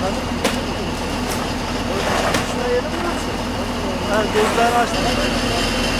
Ha, gözlerini.